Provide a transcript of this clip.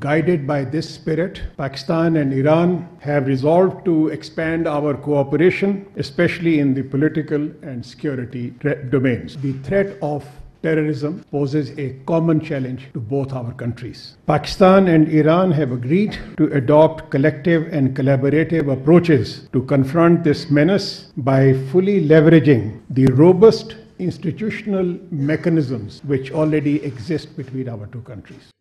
Guided by this spirit, Pakistan and Iran have resolved to expand our cooperation, especially in the political and security domains. The threat of terrorism poses a common challenge to both our countries. Pakistan and Iran have agreed to adopt collective and collaborative approaches to confront this menace by fully leveraging the robust institutional mechanisms which already exist between our two countries.